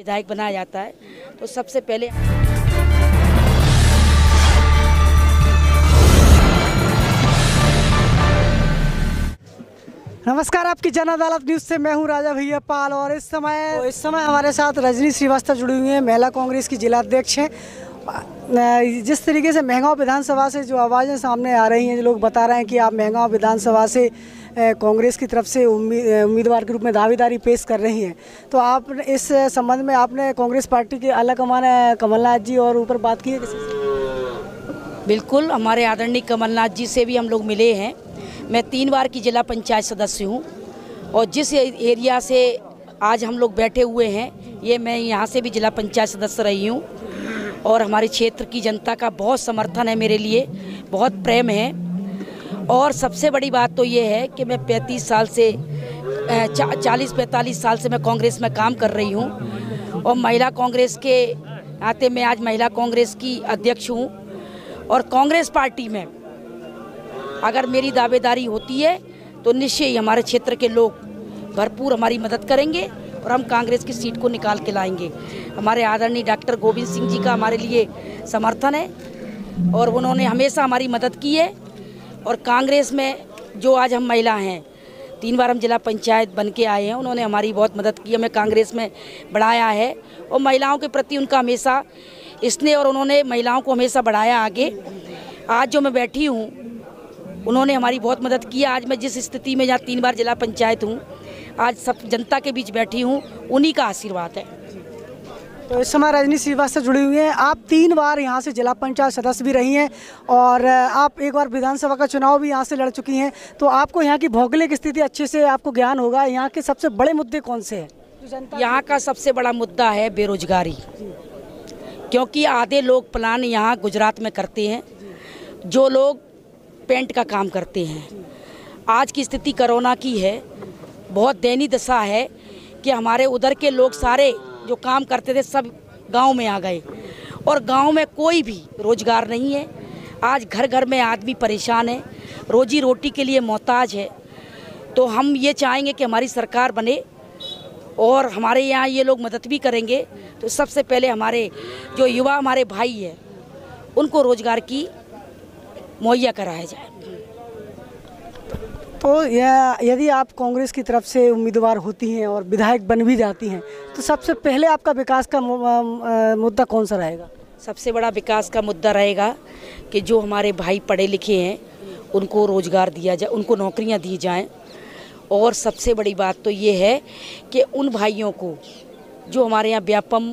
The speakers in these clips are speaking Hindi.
विधायक बनाया जाता है। तो सबसे पहले नमस्कार, आपकी जन अदालत न्यूज़ से मैं हूँ राजा भैया पाल और इस समय तो इस समय हमारे साथ रजनी श्रीवास्तव जुड़ी हुई हैं। महिला कांग्रेस की जिला अध्यक्ष हैं। जिस तरीके से महंगाव विधानसभा से जो आवाज़ें सामने आ रही हैं, जो लोग बता रहे हैं कि आप महंगाव विधानसभा से कांग्रेस की तरफ़ से उम्मी- उम्मीदवार के रूप में दावेदारी पेश कर रही हैं। तो आप इस संबंध में आपने कांग्रेस पार्टी के आला कमान कमलनाथ जी और ऊपर बात की है बिल्कुल, हमारे आदरणीय कमलनाथ जी से भी हम लोग मिले हैं। मैं तीन बार की जिला पंचायत सदस्य हूँ और जिस एरिया से आज हम लोग बैठे हुए हैं, ये मैं यहाँ से भी जिला पंचायत सदस्य रही हूँ और हमारे क्षेत्र की जनता का बहुत समर्थन है मेरे लिए, बहुत प्रेम है। और सबसे बड़ी बात तो ये है कि मैं 35 साल से चालीस, पैंतालीस साल से मैं कांग्रेस में काम कर रही हूँ और महिला कांग्रेस के नाते मैं आज महिला कांग्रेस की अध्यक्ष हूँ और कांग्रेस पार्टी में अगर मेरी दावेदारी होती है तो निश्चय ही हमारे क्षेत्र के लोग भरपूर हमारी मदद करेंगे और हम कांग्रेस की सीट को निकाल के लाएँगे। हमारे आदरणीय डॉक्टर गोविंद सिंह जी का हमारे लिए समर्थन है और उन्होंने हमेशा हमारी मदद की है। और कांग्रेस में जो आज हम महिला हैं, तीन बार हम जिला पंचायत बन के आए हैं, उन्होंने हमारी बहुत मदद की, हमें कांग्रेस में बढ़ाया है और महिलाओं के प्रति उनका हमेशा इसने और उन्होंने महिलाओं को हमेशा बढ़ाया आगे। आज जो मैं बैठी हूँ, उन्होंने हमारी बहुत मदद की। आज मैं जिस स्थिति में जहाँ तीन बार जिला पंचायत हूँ, आज सब जनता के बीच बैठी हूँ, उन्हीं का आशीर्वाद है। तो इस समय रजनी श्रीवास्तव जुड़ी हुई हैं। आप तीन बार यहाँ से जिला पंचायत सदस्य भी रही हैं और आप एक बार विधानसभा का चुनाव भी यहाँ से लड़ चुकी हैं। तो आपको यहाँ की भौगोलिक स्थिति अच्छे से आपको ज्ञान होगा। यहाँ के सबसे बड़े मुद्दे कौन से हैं? यहाँ का सबसे बड़ा मुद्दा है बेरोजगारी। क्योंकि आधे लोग प्लान यहाँ गुजरात में करते हैं जो लोग पेंट का काम करते हैं। आज की स्थिति कोरोना की है। बहुत दयनीय दशा है कि हमारे उधर के लोग सारे जो काम करते थे, सब गाँव में आ गए। और गाँव में कोई भी रोज़गार नहीं है। आज घर घर में आदमी परेशान है। रोजी रोटी के लिए मोहताज है। तो हम ये चाहेंगे कि हमारी सरकार बने और हमारे यहाँ ये लोग मदद भी करेंगे। तो सबसे पहले हमारे जो युवा, हमारे भाई है, उनको रोज़गार की मुहैया कराया जाए। तो यह यदि आप कांग्रेस की तरफ़ से उम्मीदवार होती हैं और विधायक बन भी जाती हैं तो सबसे पहले आपका विकास का मुद्दा कौन सा रहेगा? सबसे बड़ा विकास का मुद्दा रहेगा कि जो हमारे भाई पढ़े लिखे हैं, उनको रोज़गार दिया जाए, उनको नौकरियाँ दी जाएँ। और सबसे बड़ी बात तो ये है कि उन भाइयों को जो हमारे यहाँ व्यापम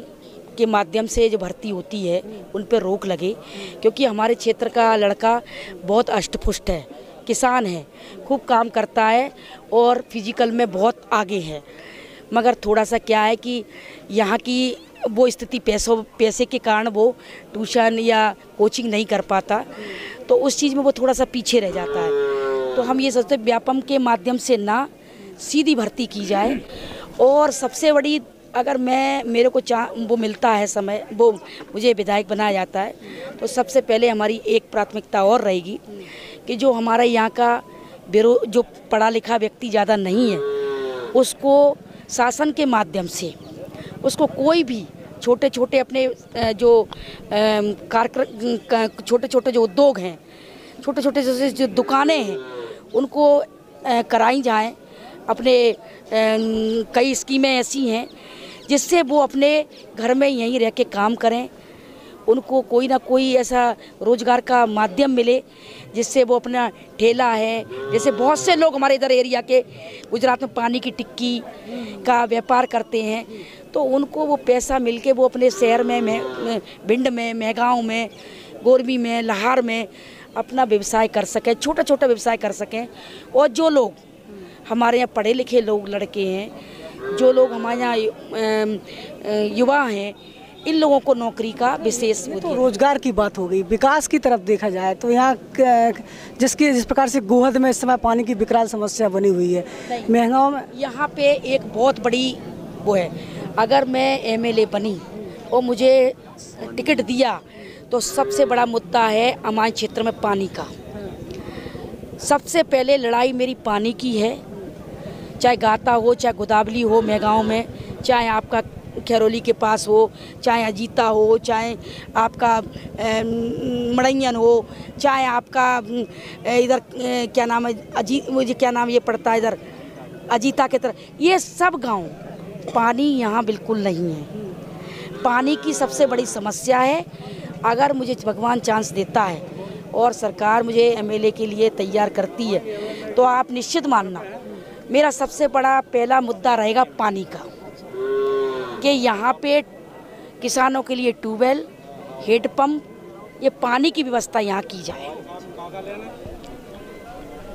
के माध्यम से जो भर्ती होती है, उन पर रोक लगे। क्योंकि हमारे क्षेत्र का लड़का बहुत अष्टपुष्ट है। किसान है, खूब काम करता है और फ़िज़िकल में बहुत आगे है। मगर थोड़ा सा क्या है कि यहाँ की वो स्थिति पैसों, पैसे के कारण वो ट्यूशन या कोचिंग नहीं कर पाता तो उस चीज़ में वो थोड़ा सा पीछे रह जाता है। तो हम ये सोचते व्यापम के माध्यम से ना सीधी भर्ती की जाए और सबसे बड़ी अगर मैं, मेरे को चा, वो मिलता है समय, वो मुझे विधायक बनाया जाता है तो सबसे पहले हमारी एक प्राथमिकता और रहेगी कि जो हमारा यहाँ का बेरो जो पढ़ा लिखा व्यक्ति ज़्यादा नहीं है, उसको शासन के माध्यम से, उसको कोई भी छोटे छोटे अपने जो कार्यक्रम छोटे छोटे जो उद्योग हैं छोटे छोटे जैसे जो दुकानें हैं, उनको कराई जाएँ, अपने कई स्कीमें ऐसी हैं, जिससे वो अपने घर में यहीं रह के काम करें उनको कोई ना कोई ऐसा रोज़गार का माध्यम मिले, जिससे वो अपना ठेला है। जैसे बहुत से लोग हमारे इधर एरिया के गुजरात में पानी की टिक्की का व्यापार करते हैं तो उनको वो पैसा मिल के वो अपने शहर में भिंड में, मेहगांव में गोरबी में, लहार में अपना व्यवसाय कर सकें छोटा छोटा व्यवसाय कर सकें। और जो लोग हमारे यहाँ पढ़े लिखे लोग, लड़के हैं, जो लोग हमारे यहाँ युवा हैं इन लोगों को नौकरी का विशेष तो रोज़गार की बात हो गई विकास की तरफ़ देखा जाए तो यहाँ जिसकी जिस प्रकार से गोहद में इस समय पानी की विकराल समस्या बनी हुई है महंगाओं में यहाँ पे एक बहुत बड़ी वो है। अगर मैं एमएलए बनी और मुझे टिकट दिया तो सबसे बड़ा मुद्दा है हमारे क्षेत्र में पानी का। सबसे पहले लड़ाई मेरी पानी की है चाहे गाता हो चाहे गोदावली हो मेगांव में चाहे आपका खैरोली के पास हो, चाहे अजीता हो, चाहे आपका मड़ैयन हो, चाहे आपका इधर क्या नाम है अजीत मुझे क्या नाम ये पड़ता है इधर, अजीता के तरफ़ ये सब गाँव, पानी यहाँ बिल्कुल नहीं है। पानी की सबसे बड़ी समस्या है, अगर मुझे भगवान चांस देता है और सरकार मुझे एमएलए के लिए तैयार करती है तो आप निश्चित मानना, मेरा सबसे बड़ा पहला मुद्दा रहेगा पानी का। कि यहाँ पे किसानों के लिए ट्यूबवेल हेडपम्प ये पानी की व्यवस्था यहाँ की जाए।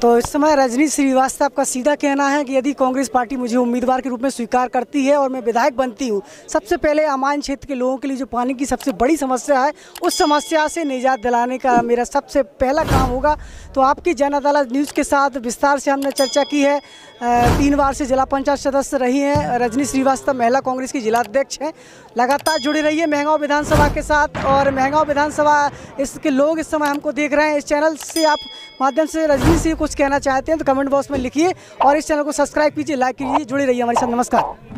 तो इस समय रजनी श्रीवास्तव का सीधा कहना है कि यदि कांग्रेस पार्टी मुझे उम्मीदवार के रूप में स्वीकार करती है और मैं विधायक बनती हूँ, सबसे पहले अमान क्षेत्र के लोगों के लिए जो पानी की सबसे बड़ी समस्या है, उस समस्या से निजात दिलाने का मेरा सबसे पहला काम होगा। तो आपकी जन अदालत न्यूज़ के साथ विस्तार से हमने चर्चा की है। तीन बार से जिला पंचायत सदस्य रही हैं। रजनी श्रीवास्तव महिला कांग्रेस की जिलाध्यक्ष हैं। लगातार जुड़ी रही है महंगाव विधानसभा के साथ और महंगाव विधानसभा इसके लोग इस समय हमको देख रहे हैं। इस चैनल से आप माध्यम से रजनी से कुछ कहना चाहते हैं तो कमेंट बॉक्स में लिखिए और इस चैनल को सब्सक्राइब कीजिए, लाइक कीजिए, जुड़े रहिए हमारे साथ। नमस्कार।